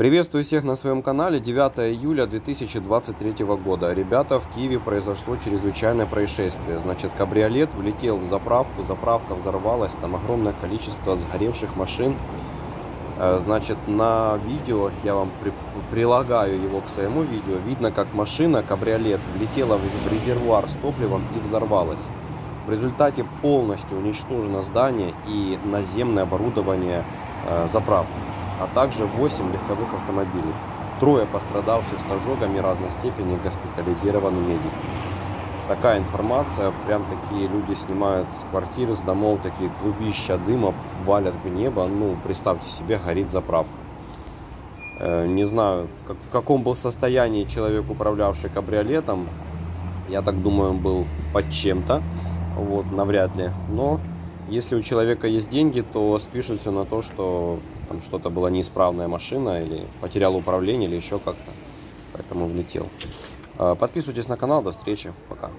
Приветствую всех на своем канале. 9 июля 2023 года. Ребята, в Киеве произошло чрезвычайное происшествие. Значит, кабриолет влетел в заправку, заправка взорвалась, там огромное количество сгоревших машин. Э, Значит, на видео, я вам при- прилагаю его к своему видео, видно, как машина, кабриолет, влетела в резервуар с топливом и взорвалась. В результате полностью уничтожено здание и наземное оборудование э, заправки, а также 8 легковых автомобилей. Трое пострадавших с ожогами разной степени госпитализированы медики. Такая информация, прям такие люди снимают с квартир, с домов, такие клубища дыма валят в небо. Ну, представьте себе, горит заправка. Э, Не знаю, как- в каком был состоянии человек, управлявший кабриолетом. Я так думаю, он был под чем-то. Вот, навряд ли. Но если у человека есть деньги, то спишут все на то, что там что-то была неисправная машина или потерял управление или еще как-то. Поэтому влетел. Э, Подписывайтесь на канал. До встречи. Пока.